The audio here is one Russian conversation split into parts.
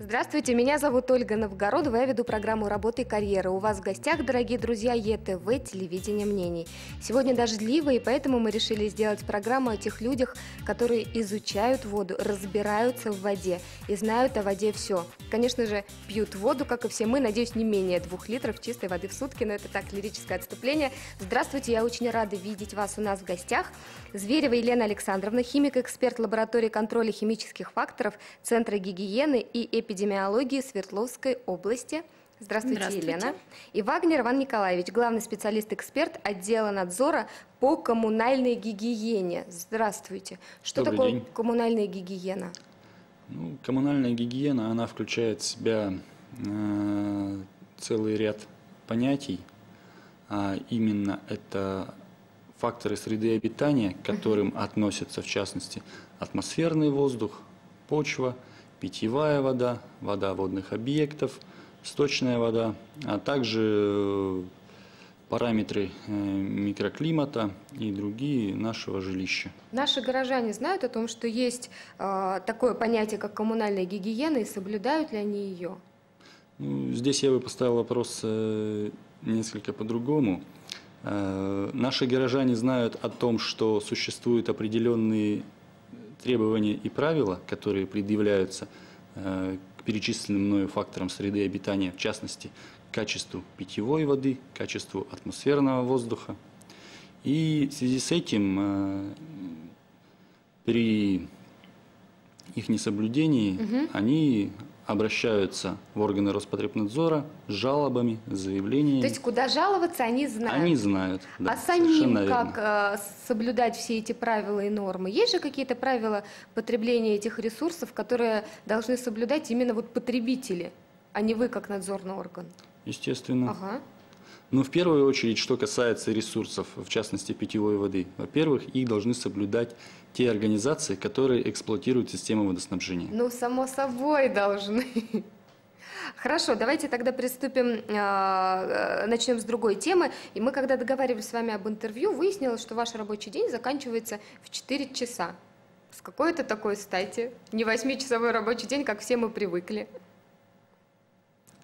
Здравствуйте, меня зовут Ольга Новгородова, я веду программу «Работа и карьера». У вас в гостях, дорогие друзья, ЕТВ, телевидение мнений. Сегодня дождливо, и поэтому мы решили сделать программу о тех людях, которые изучают воду, разбираются в воде и знают о воде все. Конечно же, пьют воду, как и все мы, надеюсь, не менее двух литров чистой воды в сутки, но это так, лирическое отступление. Здравствуйте, я очень рада видеть вас у нас в гостях. Зверева Елена Александровна, химик-эксперт лаборатории контроля химических факторов Центра гигиены и эпидемиологии Свердловской области. Здравствуйте, Здравствуйте. Елена. И Вагнер Иван Николаевич, главный специалист-эксперт отдела надзора по коммунальной гигиене. Здравствуйте. Что Добрый такое день. коммунальная гигиена? Ну, коммунальная гигиена, она включает в себя э, целый ряд понятий, а именно это факторы среды обитания, к которым относятся, в частности, атмосферный воздух, почва, питьевая вода, вода водных объектов, сточная вода, а также э, параметры э, микроклимата и другие нашего жилища. Наши горожане знают о том, что есть э, такое понятие, как коммунальная гигиена, и соблюдают ли они ее? Ну, здесь я бы поставил вопрос э, несколько по-другому. Э, наши горожане знают о том, что существуют определенные требования и правила, которые предъявляются э, к перечисленным мною факторам среды обитания, в частности, к качеству питьевой воды, качеству атмосферного воздуха. И в связи с этим э, при их несоблюдении они обращаются в органы Роспотребнадзора с жалобами, с заявлениями. То есть куда жаловаться, они знают. Они знают. да, а самим совершенно верно. как э, соблюдать все эти правила и нормы? Есть же какие-то правила потребления этих ресурсов, которые должны соблюдать именно вот потребители, а не вы как надзорный орган? Естественно. Ага. Но в первую очередь, что касается ресурсов, в частности питьевой воды, во-первых, их должны соблюдать те организации, которые эксплуатируют систему водоснабжения. Ну, само собой должны. Хорошо, давайте тогда приступим, а, э, начнем с другой темы. И мы, когда договаривались с вами об интервью, выяснилось, что ваш рабочий день заканчивается в 4 часа. С какой это такой стати? Не 8-часовой рабочий день, как все мы привыкли.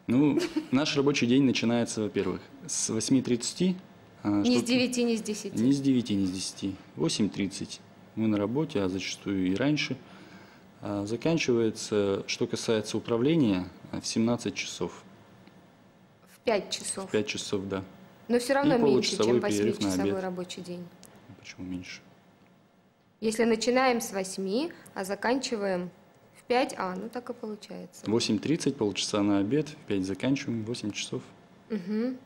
Ну, наш рабочий день начинается, во-первых, с 8.30. а, Ни с что- 9, ни с 10. Ни с 9, ни с 10. 8.30. Мы на работе, а зачастую и раньше. А Заканчивается, что касается управления, а, в 17 часов. В 5 часов. 5 часов, да. Но все равно И меньше, чем получасовой перерыв на 8-часовой обед. рабочий день. Почему меньше? Если начинаем с 8, а заканчиваем в 5, а, ну так и получается. 8.30, полчаса на обед, в 5 заканчиваем, 8 часов. Мгм.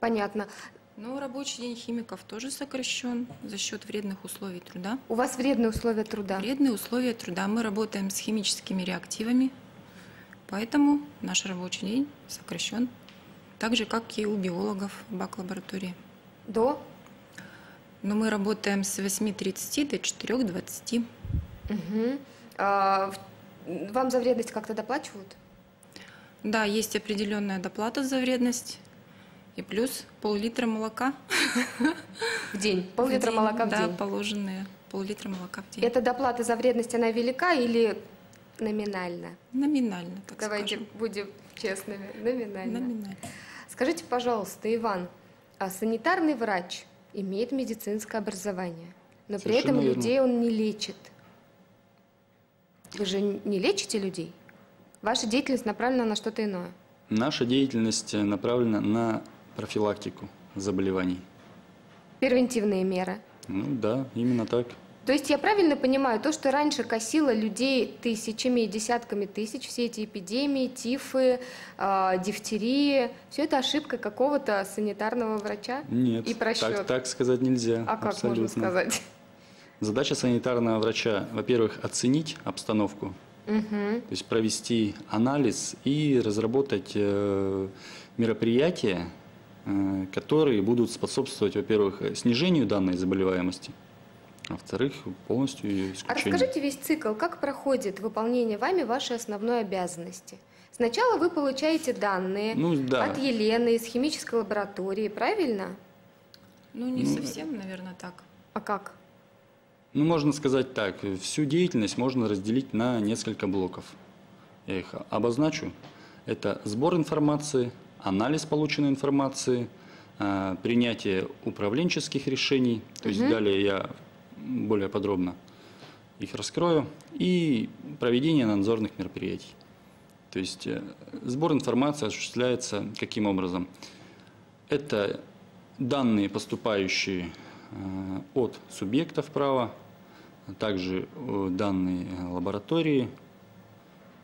Понятно. Ну, рабочий день химиков тоже сокращен за счет вредных условий труда. У вас вредные условия труда. Вредные условия труда. Мы работаем с химическими реактивами, поэтому наш рабочий день сокращен. Так же, как и у биологов в бак-лаборатории. До? Но мы работаем с 8.30 до 4.20. Мгм. А, в- вам за вредность как-то доплачивают? Да, есть определенная доплата за вредность. И плюс пол-литра молока. В день? Пол-литра молока в да, день? положенные пол-литра молока в день. Эта доплата за вредность, она велика или номинальна? Номинально, так Давайте скажем. будем честными. Номинально. Номинально. Скажите, пожалуйста, Иван, а санитарный врач имеет медицинское образование, но при этом Совершенно верно. людей он не лечит. Вы же не лечите людей? Ваша деятельность направлена на что-то иное. Наша деятельность направлена на профилактику заболеваний. Превентивные меры. Ну да, именно так. То есть я правильно понимаю, то, что раньше косило людей тысячами и десятками тысяч, все эти эпидемии, тифы, э, дифтерии, все это ошибка какого-то санитарного врача? Нет, И просчет. так, так сказать нельзя. А как абсолютно. можно сказать? Задача санитарного врача, во-первых, оценить обстановку, Мгм. то есть провести анализ и разработать э, мероприятия, э, которые будут способствовать, во-первых, снижению данной заболеваемости, а во-вторых, полностью ее А исключению. расскажите весь цикл, как проходит выполнение вами вашей основной обязанности? Сначала вы получаете данные Ну да. от Елены из химической лаборатории, правильно? Ну, не Ну, совсем, наверное, так. А как? Ну, можно сказать так, всю деятельность можно разделить на несколько блоков. я их обозначу. Это сбор информации, анализ полученной информации, э, принятие управленческих решений, то есть далее я более подробно их раскрою, и проведение надзорных мероприятий. То есть э, сбор информации осуществляется каким образом? Это данные, поступающие э, от субъектов права, а также э, данные лаборатории,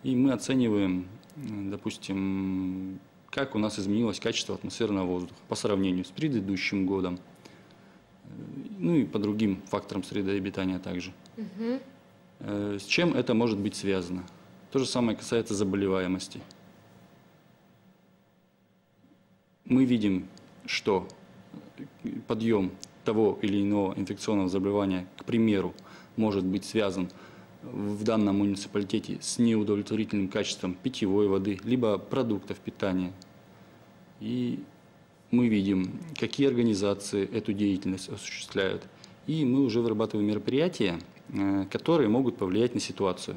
и мы оцениваем, допустим, как у нас изменилось качество атмосферного воздуха по сравнению с предыдущим годом, ну и по другим факторам среды обитания также. Угу. С чем это может быть связано? То же самое касается заболеваемости. Мы видим, что подъем того или иного инфекционного заболевания, к примеру, может быть связан в данном муниципалитете с неудовлетворительным качеством питьевой воды, либо продуктов питания. И мы видим, какие организации эту деятельность осуществляют. И мы уже вырабатываем мероприятия, э, которые могут повлиять на ситуацию.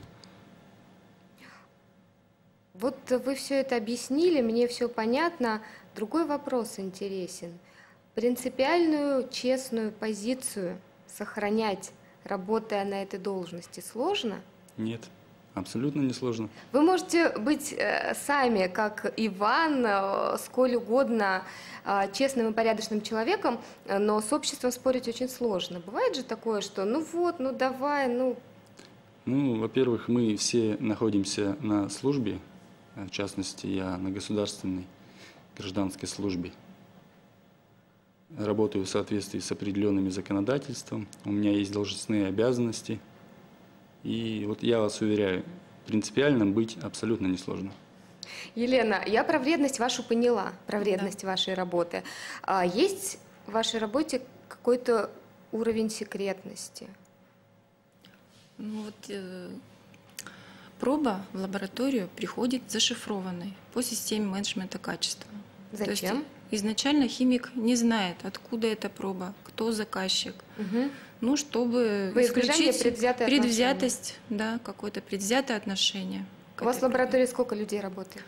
Вот вы все это объяснили, мне все понятно. Другой вопрос интересен. Принципиальную, честную позицию сохранять, работая на этой должности, сложно? Нет. Абсолютно несложно. Вы можете быть э, сами, как Иван, э, сколь угодно э, честным и порядочным человеком, но с обществом спорить очень сложно. Бывает же такое, что ну вот, ну давай, ну... Ну, во-первых, мы все находимся на службе, в частности, я на государственной гражданской службе. Работаю в соответствии с определенными законодательством, у меня есть должностные обязанности – и вот я вас уверяю, принципиальным быть абсолютно несложно. Елена, я про вредность вашу поняла, про вредность да. вашей работы. А есть в вашей работе какой-то уровень секретности? Ну вот э, проба в лабораторию приходит зашифрованной по системе менеджмента качества. Зачем? есть изначально химик не знает, откуда эта проба, кто заказчик. Угу ну, чтобы Во исключить предвзятость, да, какое-то предвзятое отношение. У вас в лаборатории сколько людей работает?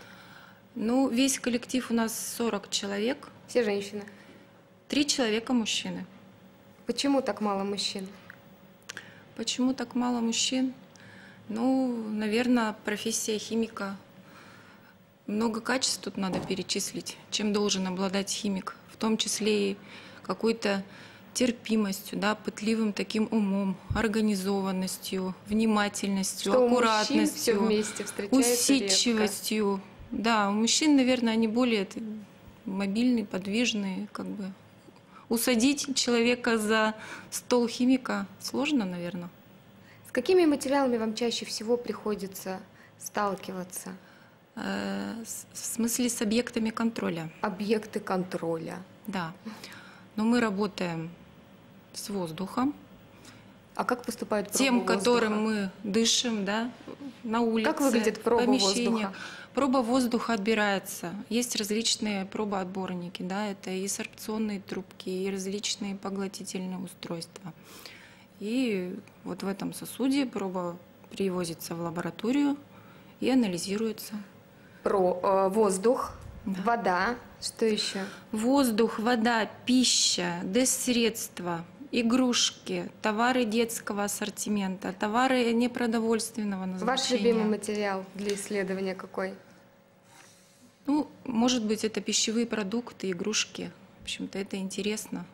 Ну, весь коллектив у нас 40 человек. Все женщины? Три человека мужчины. Почему так мало мужчин? Почему так мало мужчин? Ну, наверное, профессия химика. Много качеств тут надо перечислить, чем должен обладать химик, в том числе и какой-то терпимостью, да, пытливым таким умом, организованностью, внимательностью, Что аккуратностью, вместе усидчивостью. Редко. Да, у мужчин, наверное, они более мобильные, подвижные, как бы. Усадить человека за стол химика сложно, наверное. С какими материалами вам чаще всего приходится сталкиваться? Э, в смысле с объектами контроля. Объекты контроля. Да. Но мы работаем с воздухом. А как поступают пробы Тем, воздуха? которым мы дышим, да, на улице, Как выглядит проба воздуха? Проба воздуха отбирается. Есть различные пробоотборники, да, это и сорбционные трубки, и различные поглотительные устройства. И вот в этом сосуде проба привозится в лабораторию и анализируется. Про э, воздух, да. вода, что еще? Воздух, вода, пища, дезсредства, игрушки, товары детского ассортимента, товары непродовольственного назначения. Ваш любимый материал для исследования какой? Ну, может быть, это пищевые продукты, игрушки. В общем-то, это интересно.